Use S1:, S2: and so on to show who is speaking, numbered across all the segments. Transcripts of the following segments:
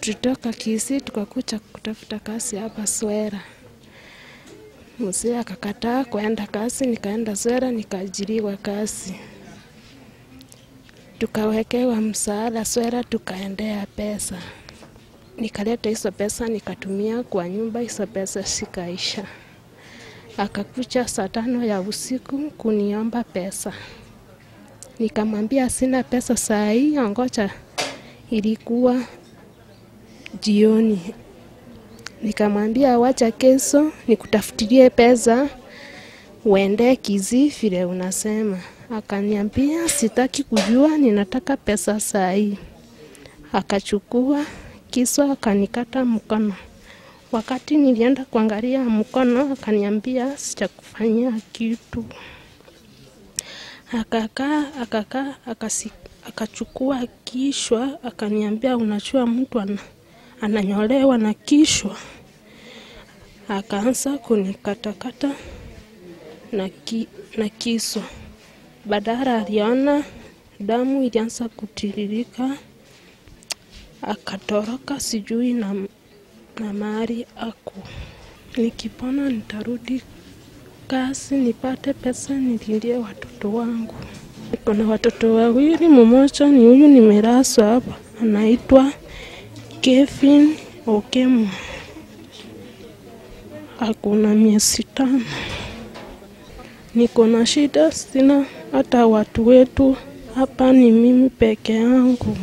S1: Tulitoka Kisii tukakuja kutafuta kazi hapa Swera. Mzee akakataa kwenda kazi, nikaenda Swera nikaajiriwa kazi, tukawekewa msaada Swera, tukaendea pesa, nikaleta hizo pesa nikatumia kwa nyumba, hizo pesa zikaisha. Akakuja saa tano ya usiku kuniomba pesa, nikamwambia sina pesa saa hii, ongoja. Ilikuwa jioni, nikamwambia wacha kesho nikutafutilie pesa uende Kisii vile unasema. Akaniambia sitaki kujua, ninataka pesa saa hii. Akachukua kisu akanikata mkono. Wakati nilienda kuangalia mkono, akaniambia sijakufanyia kitu. Akakaa akakaa akachukua kishwa akaniambia, unachua mtu ana, ananyolewa na kishwa. Akaanza kunikatakata na, ki, na kisu. Badala aliona damu ilianza kutiririka, akatoroka sijui na, na mahali ako. Nikipona nitarudi kazi nipate pesa nilindie watoto wangu. Niko na watoto wawili, mmoja ni huyu nimeraswa hapa, anaitwa Kevin Okemo, akuna miezi tano. Niko na shida, sina hata watu wetu hapa, ni mimi peke yangu.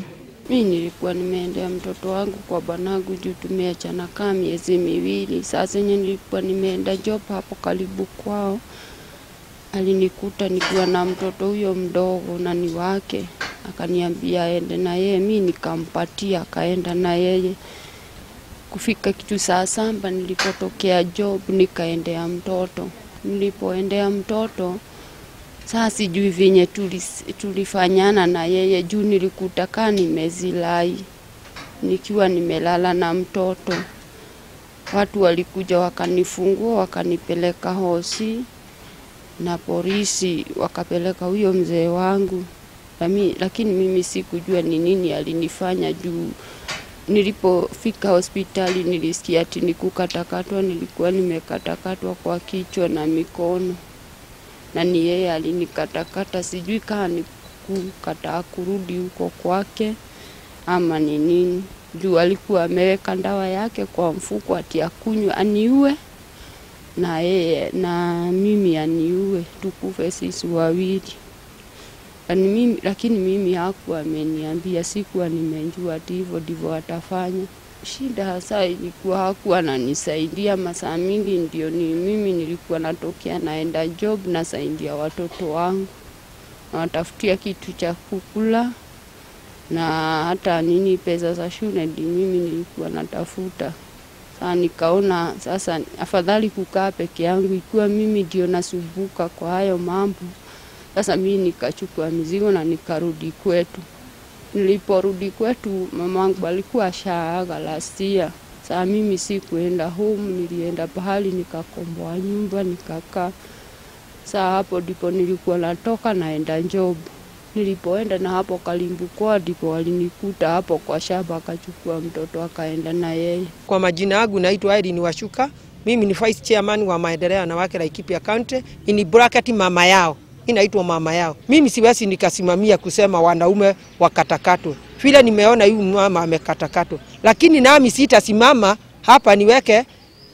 S2: Mi nilikuwa nimeendea mtoto wangu kwa bwanangu juu tumeachana kaa miezi miwili. Saa zenye nilikuwa nimeenda job hapo karibu kwao, alinikuta nikiwa na mtoto huyo mdogo na ni wake, akaniambia aende na yeye, mi nikampatia, akaenda na yeye. Kufika kitu saa saba nilipotokea job, nikaendea mtoto. Nilipoendea mtoto saa sijui vinye tulifanyana na yeye juu nilikuta kaa nimezilai nikiwa nimelala na mtoto. Watu walikuja wakanifungua wakanipeleka hosi na polisi wakapeleka huyo mzee wangu. Lami, lakini mimi sikujua ni nini alinifanya juu. Nilipofika hospitali nilisikia ati nikukatakatwa, nilikuwa nimekatakatwa kwa kichwa na mikono na ni yeye alinikatakata. Sijui kama ni kukataa kurudi huko kwake ama ni nini, juu alikuwa ameweka ndawa yake kwa mfuko ati akunywe aniue na yeye na mimi aniue, tukufe sisi wawili. Lakini mimi, lakini mimi hakuwa ameniambia, sikuwa nimejua ati hivyo ndivyo atafanya. Shida hasa ilikuwa hakuwa ananisaidia masaa mingi, ndio ni mimi nilikuwa natokea naenda job nasaidia watoto wangu, nawatafutia kitu cha kukula na hata nini pesa za shule ndi mimi nilikuwa natafuta. Sasa nikaona sasa afadhali kukaa peke yangu, ikiwa mimi ndio nasumbuka kwa hayo mambo. Sasa mimi nikachukua mizigo na nikarudi kwetu. Niliporudi kwetu mamangu alikuwa ashaaga last year. Saa mimi si kuenda home, nilienda pahali nikakomboa nyumba nikakaa. Saa hapo ndipo nilikuwa natoka naenda job. Nilipoenda na hapo Kalimbukoa ndipo walinikuta hapo kwa shamba, akachukua mtoto akaenda na yeye.
S3: Kwa majina yangu naitwa Irene Washuka. Mimi ni vice chairman wa maendeleo ya wanawake Laikipia County. in bracket mama yao inaitwa mama yao. Mimi siwezi nikasimamia kusema wanaume wakatakatwe vile nimeona huyu mama amekatakatwa, lakini nami sitasimama hapa niweke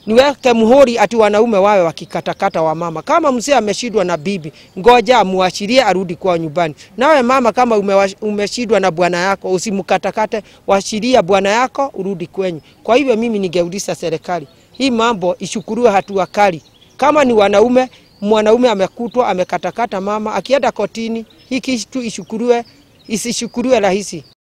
S3: niweke muhuri ati wanaume wawe wakikatakata wa mama. Kama mzee ameshindwa na bibi, ngoja amuashirie arudi kwa nyumbani. Nawe mama, kama umeshindwa na bwana yako, usimkatakate, washiria bwana yako urudi kwenyu. Kwa hivyo mimi ningeuliza serikali hii mambo ishukuriwe hatua kali. Kama ni wanaume, mwanaume amekutwa amekatakata mama, akienda kotini, hii kitu ishukuriwe, isishukuriwe rahisi.